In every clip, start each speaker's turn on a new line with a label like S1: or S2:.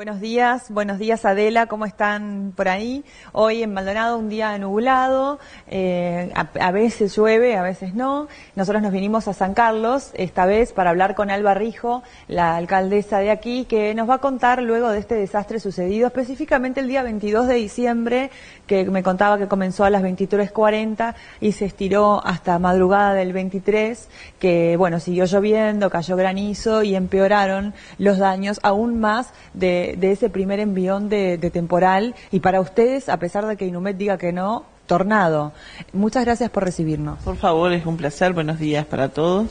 S1: Buenos días, buenos días Adela, ¿cómo están por ahí? Hoy en Maldonado un día nublado, eh, a, veces llueve, a veces no. Nosotros nos vinimos a San Carlos, esta vez para hablar con Alba Rijo, la alcaldesa de aquí, que nos va a contar luego de este desastre sucedido, específicamente el día 22 de diciembre, que me contaba que comenzó a las 23.40 y se estiró hasta madrugada del 23, que bueno, siguió lloviendo, cayó granizo y empeoraron los daños aún más de de, ese primer envión de, temporal y para ustedes, a pesar de que Inumet diga que no, tornado. Muchas gracias por recibirnos.
S2: Por favor, es un placer. Buenos días para todos.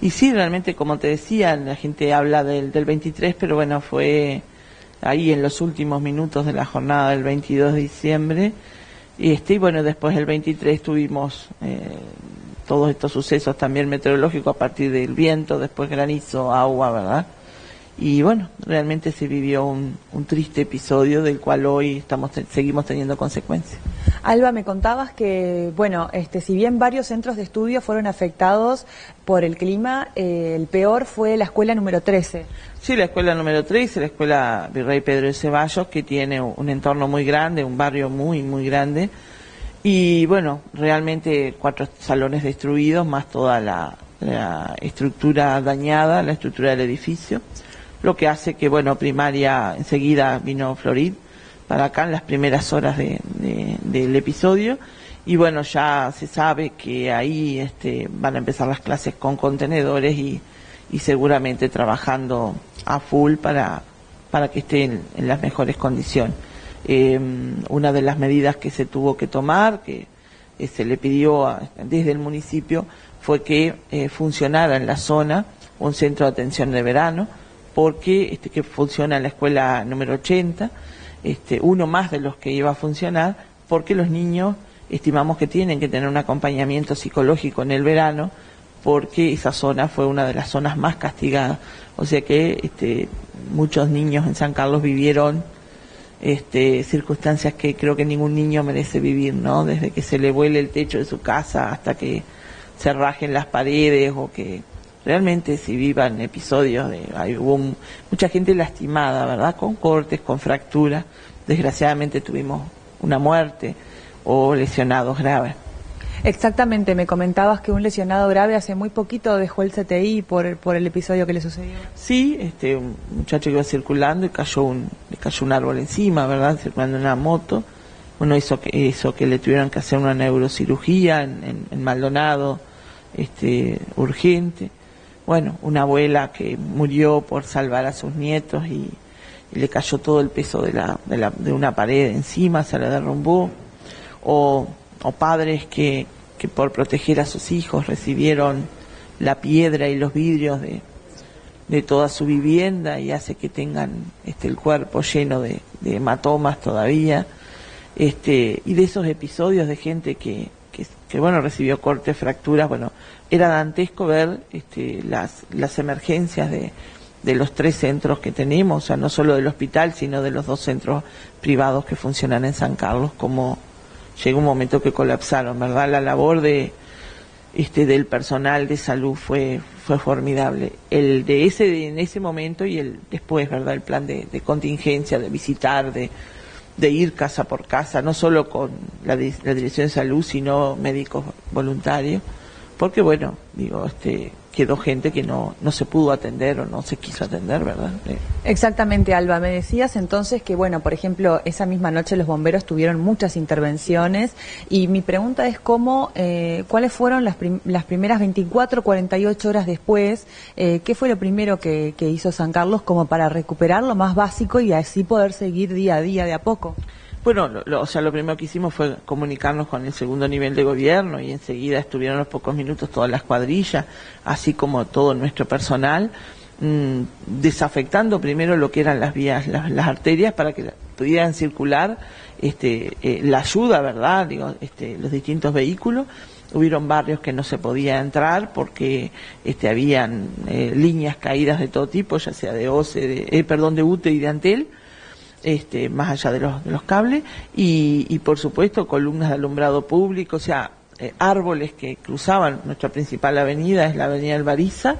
S2: Y sí, realmente, como te decía, la gente habla del, del 23, pero bueno, fue ahí en los últimos minutos de la jornada del 22 de diciembre. Y, este, bueno, después del 23 tuvimos eh, todos estos sucesos también meteorológicos a partir del viento, después granizo, agua, ¿verdad? Y bueno, realmente se vivió un, triste episodio del cual hoy estamos seguimos teniendo consecuencias.
S1: Alba, me contabas que, bueno, este, si bien varios centros de estudio fueron afectados por el clima, eh, el peor fue la escuela número 13.
S2: Sí, la escuela número 13, la escuela Virrey Pedro de Ceballos, que tiene un entorno muy grande, un barrio muy, muy grande. Y bueno, realmente cuatro salones destruidos, más toda la estructura dañada, la estructura del edificio lo que hace que, bueno, primaria enseguida vino Florid para acá en las primeras horas de, del episodio y bueno, ya se sabe que ahí este, van a empezar las clases con contenedores y, y seguramente trabajando a full para, para que estén en las mejores condiciones. Em, una de las medidas que se tuvo que tomar, que eh, se le pidió desde el municipio, fue que eh, funcionara en la zona un centro de atención de verano, porque este, que funciona la escuela número 80, este, uno más de los que iba a funcionar, porque los niños estimamos que tienen que tener un acompañamiento psicológico en el verano, porque esa zona fue una de las zonas más castigadas. O sea que este, muchos niños en San Carlos vivieron este, circunstancias que creo que ningún niño merece vivir, ¿no? Desde que se le vuele el techo de su casa hasta que se rajen las paredes o que realmente si vivan episodios de hubo mucha gente lastimada verdad con cortes con fracturas desgraciadamente tuvimos una muerte o lesionados graves
S1: Exactamente, me comentabas que un lesionado grave hace muy poquito dejó el CTI por, por el episodio que le sucedió.
S2: Sí, este, un muchacho iba circulando y cayó un, le cayó un árbol encima, ¿verdad? Circulando en una moto. Uno hizo que, hizo que le tuvieran que hacer una neurocirugía en, en Maldonado, este, urgente bueno, una abuela que murió por salvar a sus nietos y, le cayó todo el peso de, la, de, la, de una pared encima, se la derrumbó, o, o padres que, que por proteger a sus hijos recibieron la piedra y los vidrios de, de toda su vivienda y hace que tengan este el cuerpo lleno de, de hematomas todavía. Este y de esos episodios de gente que, que, bueno, recibió cortes, fracturas, bueno, era dantesco ver este, las, las emergencias de, de los tres centros que tenemos, o sea, no solo del hospital, sino de los dos centros privados que funcionan en San Carlos, como llegó un momento que colapsaron, ¿verdad? La labor de este del personal de salud fue fue formidable. El de ese en ese momento y el después, ¿verdad? El plan de, de contingencia, de visitar, de de ir casa por casa, no solo con la, la Dirección de Salud, sino médicos voluntarios, porque bueno, digo, este, quedó gente que no, no se pudo atender o no se quiso atender, ¿verdad?
S1: Exactamente, Alba. Me decías entonces que, bueno, por ejemplo, esa misma noche los bomberos tuvieron muchas intervenciones y mi pregunta es cómo, eh, cuáles fueron las, las primeras 24, 48 horas después, eh, qué fue lo primero que, que hizo San Carlos como para recuperar lo más básico y así poder seguir día a día de a poco.
S2: Bueno, lo, o sea, lo primero que hicimos fue comunicarnos con el segundo nivel de gobierno y enseguida estuvieron los pocos minutos todas las cuadrillas, así como todo nuestro personal, mmm, desafectando primero lo que eran las vías, las, las arterias para que pudieran circular este, eh, la ayuda, ¿verdad? Digo, este, los distintos vehículos. Hubieron barrios que no se podía entrar porque este, habían eh, líneas caídas de todo tipo, ya sea de OCE, de, eh, perdón, de UTE y de Antel este, más allá de los, de los cables, y, y, por supuesto columnas de alumbrado público, o sea, eh, árboles que cruzaban nuestra principal avenida, es la avenida Albariza,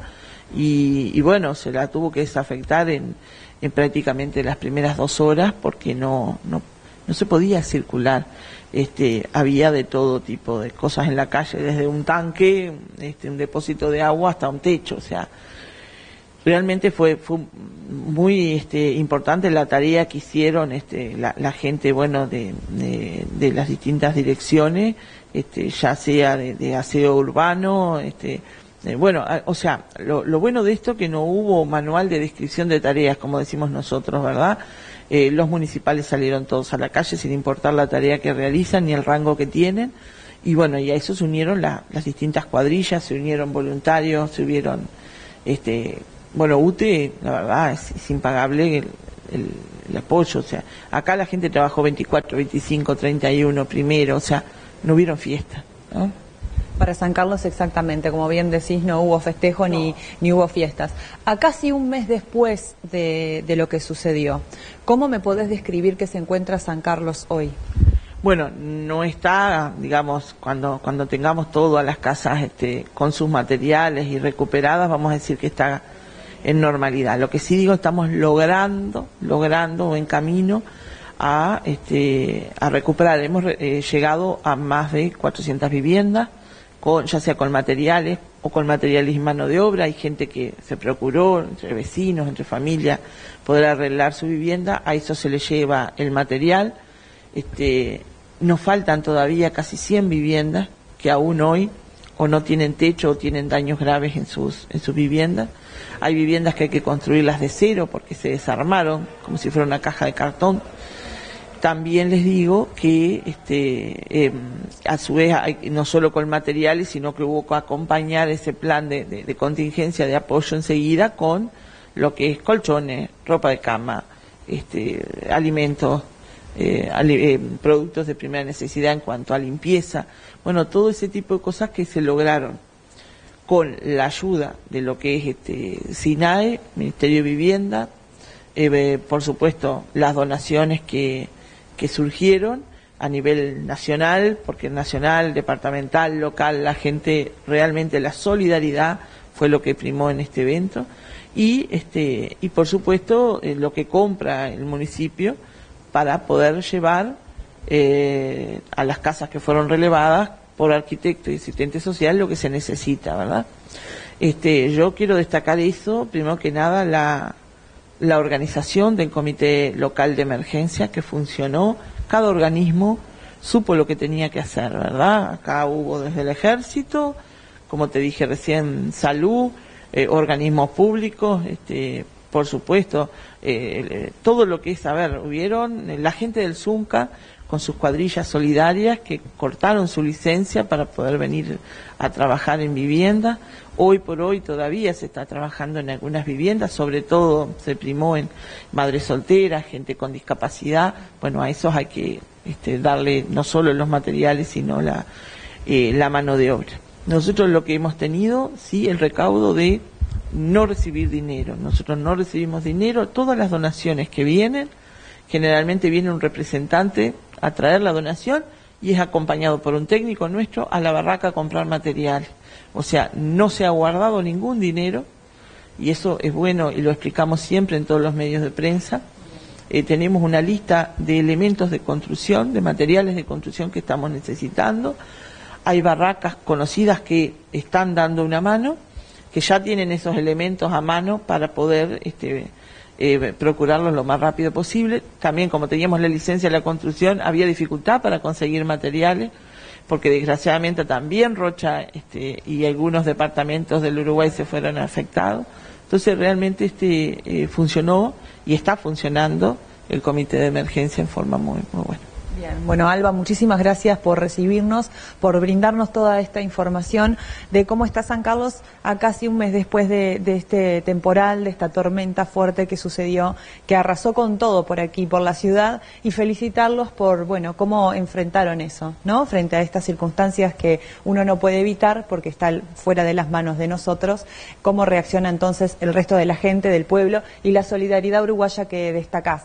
S2: y, bueno, se la tuvo que desafectar en, en prácticamente las primeras dos horas porque no, no, no se podía circular. Este, había de todo tipo de cosas en la calle, desde un tanque, este, un depósito de agua hasta un techo, o sea, realmente fue, fue muy este, importante la tarea que hicieron este, la, gente bueno de, de, las distintas direcciones este, ya sea de, aseo urbano este bueno o sea lo, lo, bueno de esto que no hubo manual de descripción de tareas como decimos nosotros verdad eh, los municipales salieron todos a la calle sin importar la tarea que realizan ni el rango que tienen. Y bueno y a eso se unieron las distintas cuadrillas se unieron voluntarios se unieron este bueno, UTE, la verdad, es, impagable el, apoyo. O sea, acá la gente trabajó 24, 25, 31, primero, o sea, no hubieron fiesta.
S1: Para San Carlos exactamente, como bien decís, no hubo festejo ni, ni hubo fiestas. A casi un mes después de, de lo que sucedió, ¿cómo me podés describir que se encuentra San Carlos hoy?
S2: Bueno, no está, digamos, cuando, cuando tengamos todas las casas este, con sus materiales y recuperadas, vamos a decir que está en normalidad. Lo que sí digo, estamos logrando, logrando en camino a, este, a recuperar. Hemos eh, llegado a más de 400 viviendas, con, ya sea con materiales o con materiales y mano de obra. Hay gente que se procuró, entre vecinos, entre familias, poder arreglar su vivienda. A eso se le lleva el material. Este, nos faltan todavía casi 100 viviendas que aún hoy o no tienen techo o tienen daños graves en sus, en sus viviendas. Hay viviendas que hay que construirlas de cero porque se desarmaron como si fuera una caja de cartón. También les digo que este, em, a su vez no solo con materiales, sino que hubo que acompañar ese plan de, contingencia de apoyo enseguida con lo que es colchones, ropa de cama, este, alimentos, eh, eh, productos de primera necesidad en cuanto a limpieza. Bueno, todo ese tipo de cosas que se lograron con la ayuda de lo que es este SINAE, Ministerio de Vivienda, eh, por supuesto las donaciones que, que surgieron a nivel nacional, porque nacional, departamental, local, la gente, realmente la solidaridad fue lo que primó en este evento y este y por supuesto eh, lo que compra el municipio para poder llevar eh, a las casas que fueron relevadas por arquitecto y asistente social lo que se necesita, ¿verdad? Este, yo quiero destacar eso, primero que nada, la, la organización del Comité Local de Emergencia que funcionó, cada organismo supo lo que tenía que hacer, ¿verdad? Acá hubo desde el ejército, como te dije recién, salud, eh, organismos públicos, este, por supuesto, eh, todo lo que es, a ver, hubieron, la gente del Zunca con sus cuadrillas solidarias que cortaron su licencia para poder venir a trabajar en vivienda. Hoy por hoy todavía se está trabajando en algunas viviendas, sobre todo se primó en madres solteras, gente con discapacidad. Bueno, a esos hay que este, darle no solo los materiales, sino la, eh, la mano de obra. Nosotros lo que hemos tenido, sí, el recaudo de no recibir dinero. Nosotros no recibimos dinero. Todas las donaciones que vienen, generalmente viene un representante a traer la donación y es acompañado por un técnico nuestro a la barraca a comprar material. O sea, no se ha guardado ningún dinero y eso es bueno y lo explicamos siempre en todos los medios de prensa. Eh, tenemos una lista de elementos de construcción, de materiales de construcción que estamos necesitando. Hay barracas conocidas que están dando una mano, que ya tienen esos elementos a mano para poder este, eh, procurarlos lo más rápido posible. También como teníamos la licencia de la construcción, había dificultad para conseguir materiales, porque desgraciadamente también Rocha este, y algunos departamentos del Uruguay se fueron afectados. Entonces realmente este eh, funcionó y está funcionando el comité de emergencia en forma muy, muy buena.
S1: Bien, bueno Alba, muchísimas gracias por recibirnos, por brindarnos toda esta información de cómo está San Carlos a casi un mes después de, este temporal, de esta tormenta fuerte que sucedió, que arrasó con todo por aquí, por la ciudad, y felicitarlos por, bueno, cómo enfrentaron eso, ¿no? Frente a estas circunstancias que uno no puede evitar porque está fuera de las manos de nosotros, cómo reacciona entonces el resto de la gente, del pueblo y la solidaridad uruguaya que destacás.